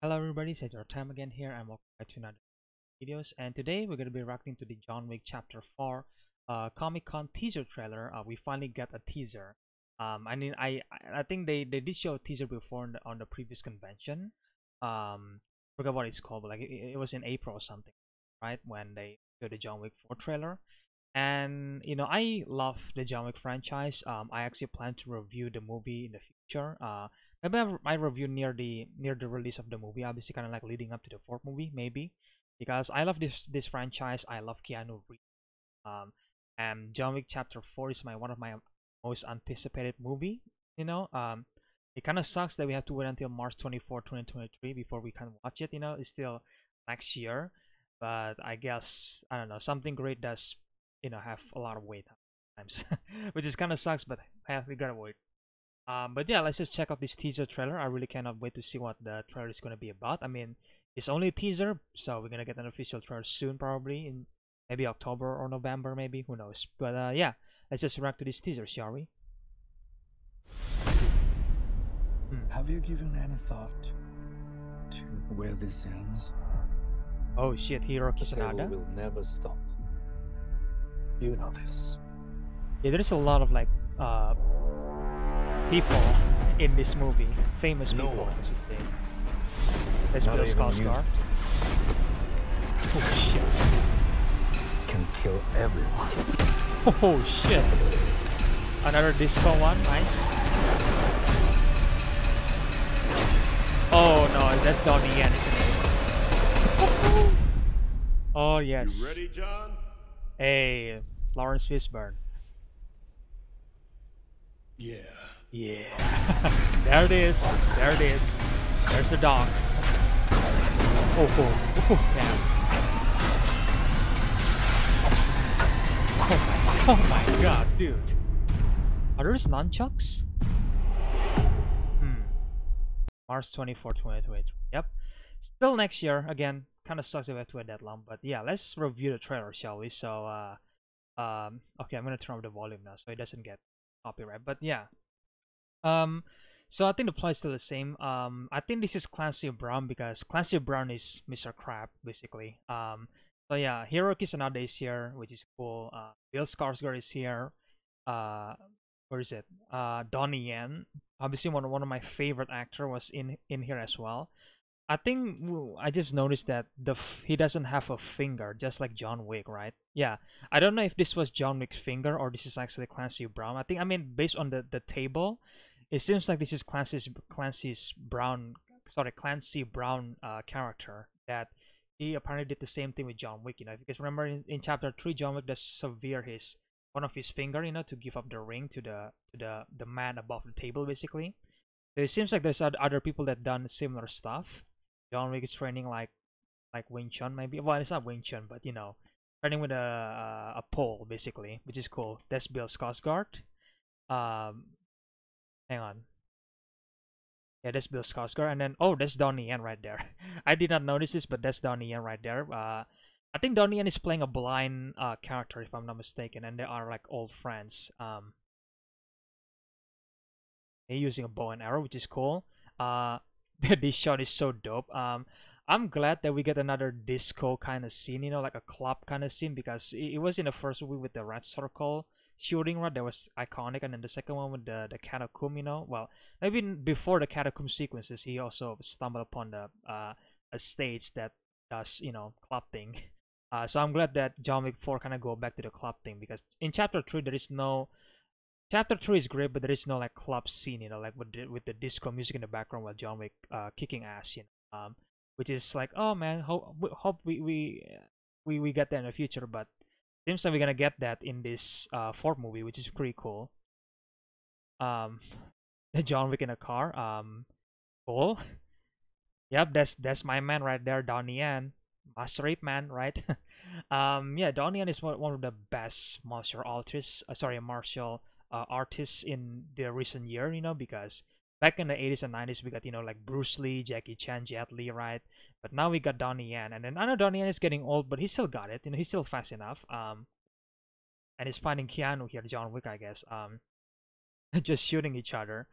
Hello everybody, it's EzraTime again here and welcome back to another videos and today we're going to be reacting to the John Wick Chapter 4 uh, Comic Con teaser trailer. Uh, we finally got a teaser. Um, I mean, I I think they, they did show a teaser before on the, on the previous convention. Um, forgot what it's called, but like it, it was in April or something, right? When they showed the John Wick 4 trailer. And you know, I love the John Wick franchise. Um, I actually plan to review the movie in the future. Uh, maybe my review near the near the release of the movie obviously kind of like leading up to the fourth movie maybe. Because i love this this franchise i love keanu reeves. Um and john wick chapter 4 is my one of my most anticipated movie you know? Um it kind of sucks that we have to wait until march 24 2023 before we can watch it you know? It's still next year but i guess i don't know something great does you know have a lot of wait times which is kind of sucks but hey, we gotta wait um, but yeah, let's just check out this teaser trailer. I really cannot wait to see what the trailer is going to be about. I mean, it's only a teaser, so we're going to get an official trailer soon, probably in maybe October or November, maybe. Who knows? But uh, yeah, let's just react to this teaser, shall we? Hmm. Have you given any thought to where this ends? Oh shit, Hiroki Sanada? will never stop. You know this. Yeah, there's a lot of like uh people in this movie. Famous no people, I should say. Let's Not Bill Skarsgård. Oh shit. Can kill everyone. Oh shit. Another disco one, nice. Oh no, that's Donnie Yen, isn't it? oh yes. You ready, John? Hey, Laurence Fishburne. Yeah. Yeah. there it is. There it is. There's the dog. Oh, oh, oh, damn. Oh my, oh my god, dude. Are those nunchucks? Hmm. March 24, 2023. Yep. Still next year. Again, kind of sucks if I have to wait that long. But yeah, let's review the trailer, shall we? So, uh, um, okay, I'm gonna turn up the volume now so it doesn't get copyright. But yeah, um, so I think the plot is still the same. Um, I think this is Clancy Brown because Clancy Brown is Mr. Crab basically. Um, so yeah, Hiroki Sanada is here, which is cool. Uh, Bill Skarsgård is here. Uh, where is it? Uh, Donnie Yen, obviously one one of my favorite actor was in in here as well. I think I just noticed that the he doesn't have a finger, just like John Wick, right? Yeah, I don't know if this was John Wick's finger or this is actually Clancy Brown. I think I mean based on the the table, it seems like this is Clancy's Clancy's Brown, sorry, Clancy Brown uh, character that he apparently did the same thing with John Wick. You know, because remember in, in chapter three, John Wick does sever his one of his finger, you know, to give up the ring to the to the the man above the table, basically. So it seems like there's other people that done similar stuff. John Wick is training like like Wing Chun, maybe. Well, it's not Wing Chun, but you know, training with a a pole, basically, which is cool. That's Bill Skarsgård. Um, Hang on. Yeah, that's Bill Skarsgård, and then oh, that's Donnie Yen right there. I did not notice this, but that's Donnie Yen right there. Uh, I think Donnie Yen is playing a blind uh, character, if I'm not mistaken, and they are like old friends. Um, they're using a bow and arrow, which is cool. Uh, this shot is so dope. Um, I'm glad that we get another disco kind of scene, you know, like a club kind of scene, because it, it was in the first movie with the red circle shooting rod that was iconic and then the second one with the the catacomb you know? Well maybe before the catacomb sequences he also stumbled upon the uh a stage that does you know club thing uh so i'm glad that john wick 4 kind of go back to the club thing because in chapter 3 there is no chapter 3 is great but there is no like club scene you know like with the, with the disco music in the background while john wick uh kicking ass you know? Um which is like oh man hope hope we we we, we get there in the future but seems like we're gonna get that in this uh, fourth movie, which is pretty cool. Um, John Wick in a car. Um, cool. Yep, that's that's my man right there, Donnie Yen, Master Ip Man, right? um, yeah, Donnie Yen is one, one of the best martial artists. Uh, sorry, martial uh, artists in the recent year, you know, because back in the 80s and 90s we got you know like Bruce Lee, Jackie Chan, Jet Li, right? But now we got Donnie Yen, and then I know Donnie Yen is getting old, but he still got it. You know, he's still fast enough. Um, and he's finding Keanu here, John Wick, I guess. Um, just shooting each other.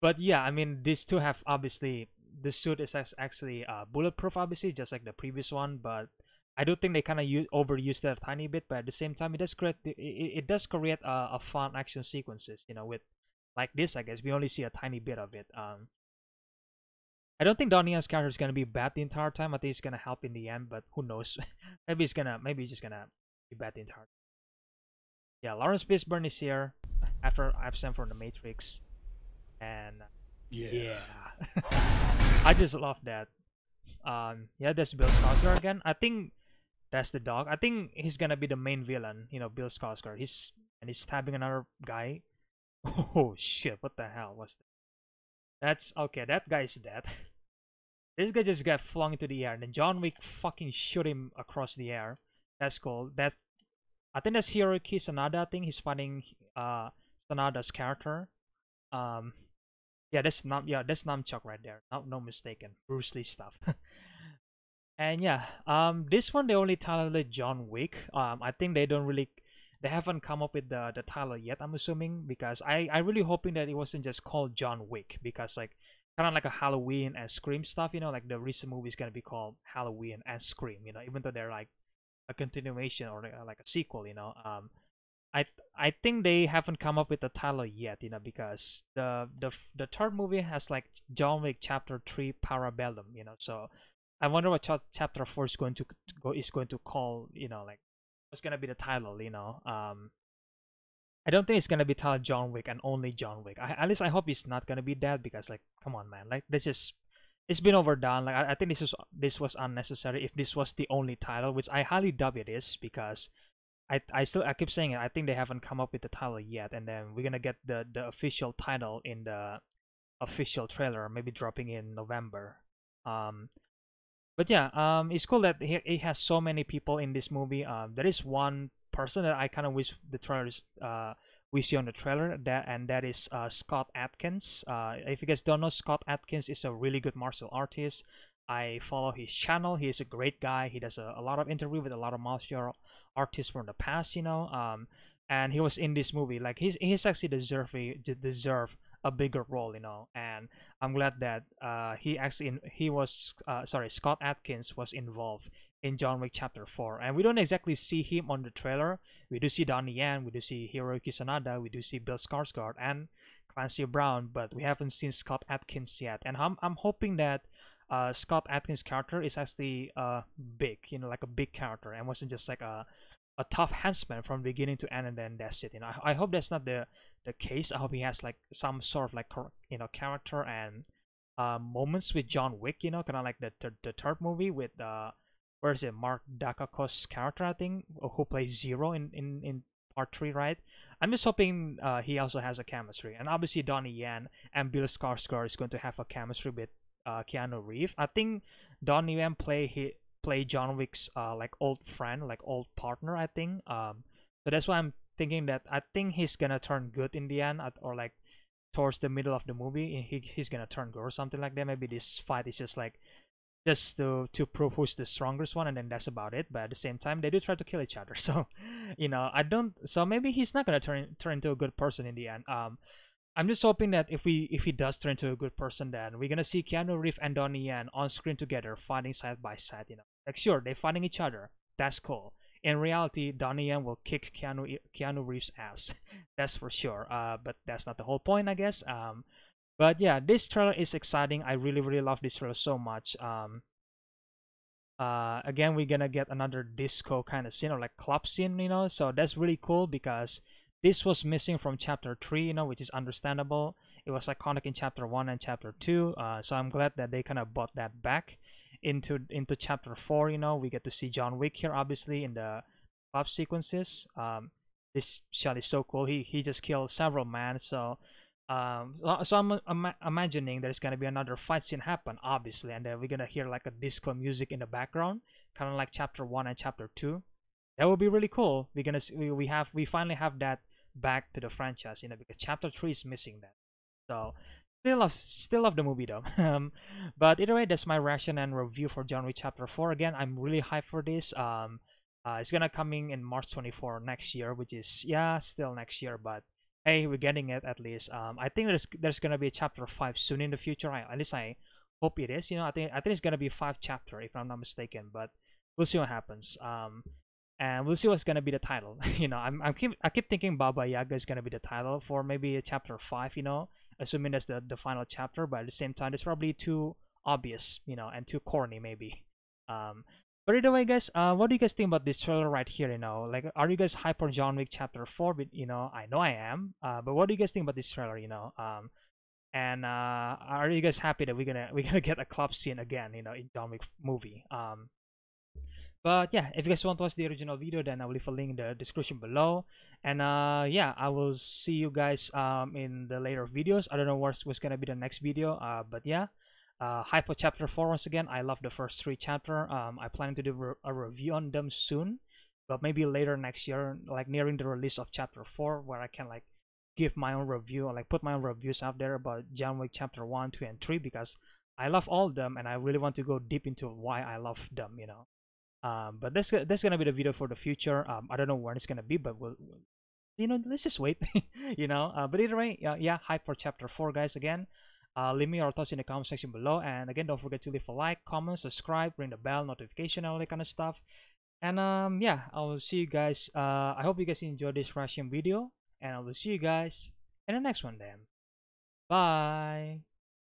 But yeah, I mean, these two have obviously the suit is actually uh, bulletproof, obviously, just like the previous one. But I do think they kind of overused that a tiny bit. But at the same time, it does create it, it does create a, a fun action sequences. You know, with like this, I guess we only see a tiny bit of it. Um, I don't think Donnie Yen's character is gonna be bad the entire time. I think it's gonna help in the end, but who knows? maybe it's gonna maybe he's just gonna be bad the entire time. Yeah, Laurence Fishburne is here after absent from the Matrix, and Yeah. yeah, I just love that. Um, yeah, there's Bill Skarsgård again. I think that's the dog. I think he's gonna be the main villain. You know, Bill Skarsgård. He's and he's stabbing another guy. Oh shit! What the hell was that? That's okay. That guy's dead. this guy just got flung into the air, and then John Wick fucking shoot him across the air. That's cool. That I think that's Hiroki Sanada. I think he's fighting uh Sanada's character. Um, yeah, that's not yeah that's nunchuck right there. No, no mistaken. Bruce Lee stuff. and yeah, um, this one they only titled John Wick. Um, I think they don't really they haven't come up with the the title yet. I'm assuming because I I really hoping that it wasn't just called John Wick because like kind of like a Halloween and Scream stuff. You know, like the recent movie is gonna be called Halloween and Scream. You know, even though they're like a continuation or like a sequel. You know, um, I I think they haven't come up with the title yet, you know, because the the the third movie has like John Wick Chapter Three Parabellum, you know. So I wonder what ch- Chapter Four is going to go is going to call, you know, like what's gonna be the title, you know. Um, I don't think it's gonna be titled John Wick and only John Wick. I, at least I hope it's not gonna be that because like, come on, man, like this is it's been overdone. Like I, I think this was this was unnecessary. If this was the only title, which I highly doubt it is, because I I still I keep saying it. I think they haven't come up with the title yet, and then we're gonna get the the official title in the official trailer, maybe dropping in November. Um, but yeah, um, it's cool that he, he has so many people in this movie. Um, there is one person that I kind of wish the trailers uh we see on the trailer that and that is uh, Scott Adkins. Uh, if you guys don't know, Scott Adkins is a really good martial artist. I follow his channel. He is a great guy. He does a, a lot of interview with a lot of martial artists from the past, you know. Um, and he was in this movie. Like he's he's actually deserve deserve a bigger role, you know. And I'm glad that uh, he actually in, he was uh, sorry Scott Adkins was involved in John Wick Chapter 4. And we don't exactly see him on the trailer. We do see Donnie Yen, we do see Hiroki Sanada, we do see Bill Skarsgård and Clancy Brown, but we haven't seen Scott Adkins yet. And I'm, I'm hoping that uh, Scott Adkins' character is actually uh, big, you know, like a big character and wasn't just like a a tough henchman from beginning to end and then that's it. You know, I, I hope that's not the the case. I hope he has like some sort of like you know character and uh, moments with John Wick. You know, kind of like the, the the third movie with uh where is it Mark Dacascos' character I think who plays Zero in in in part three, right? I'm just hoping uh, he also has a chemistry, and obviously Donnie Yen and Bill Skarsgård is going to have a chemistry with uh, Keanu Reeves. I think Donnie Yen play he play John Wick's uh, like old friend, like old partner. I think. Um, so that's why I'm thinking that I think he's gonna turn good in the end, or like towards the middle of the movie, he he's gonna turn good or something like that. Maybe this fight is just like just to to prove who's the strongest one and then that's about it but at the same time they do try to kill each other so you know i don't so maybe he's not gonna turn turn into a good person in the end um i'm just hoping that if we if he does turn into a good person then we're gonna see keanu reeves and donnie yen on screen together fighting side by side you know like sure they're fighting each other that's cool in reality donnie yen will kick keanu keanu reeves ass that's for sure uh but that's not the whole point i guess um but yeah, this trailer is exciting. I really, really love this trailer so much. Um, uh, again, we're gonna get another disco kind of scene or like club scene, you know. So that's really cool because this was missing from chapter three, you know, which is understandable. It was iconic in chapter one and chapter two. Uh, so I'm glad that they kind of brought that back into into chapter four. You know, we get to see John Wick here, obviously in the pop sequences. Um, this shot is so cool. He he just killed several men. So um, so I'm, I'm imagining there's gonna be another fight scene happen, obviously, and then we're gonna hear like a disco music in the background, kind of like chapter one and chapter two. That would be really cool. We're gonna see, we, we have we finally have that back to the franchise, you know, because chapter three is missing that. So still love still love the movie though. um, but either way, that's my reaction and review for John Wick chapter four. Again, I'm really hyped for this. Um, uh, it's gonna coming in March 24 next year, which is yeah, still next year, but hey, we're getting it at least. Um, I think there's there's gonna be a chapter five soon in the future. I, at least I hope it is. You know, I think I think it's gonna be five chapter if I'm not mistaken, but we'll see what happens. Um, and we'll see what's gonna be the title. you know, I'm, I'm keep I keep thinking Baba Yaga is gonna be the title for maybe a chapter five. You know, assuming that's the the final chapter, but at the same time, it's probably too obvious. You know, and too corny maybe. Um, but either way, guys, uh, what do you guys think about this trailer right here? You know, like, are you guys hype for John Wick Chapter Four? But you know, I know I am. Uh, but what do you guys think about this trailer? You know, um, and uh, are you guys happy that we're gonna we're gonna get a club scene again? You know, in John Wick movie. Um, but yeah, if you guys want to watch the original video, then I will leave a link in the description below. And uh, yeah, I will see you guys um, in the later videos. I don't know what's, what's gonna be the next video. Uh, but yeah, uh, Hypo Chapter 4 once again. I love the first three chapter. Um, I plan to do re a review on them soon, but maybe later next year, like nearing the release of Chapter 4, where I can like give my own review or like put my own reviews out there about John Wick Chapter 1, 2, and 3 because I love all of them and I really want to go deep into why I love them, you know. Um, but this this gonna be the video for the future. Um, I don't know when it's gonna be, but we'll, we'll you know, let's just wait, you know. Uh, but either way, uh, yeah, hype for chapter four, guys. Again, uh, leave me your thoughts in the comment section below, and again, don't forget to leave a like, comment, subscribe, ring the bell, notification, all that kind of stuff. And um, yeah, I will see you guys. Uh, I hope you guys enjoyed this Russian video, and I will see you guys in the next one. Then, bye.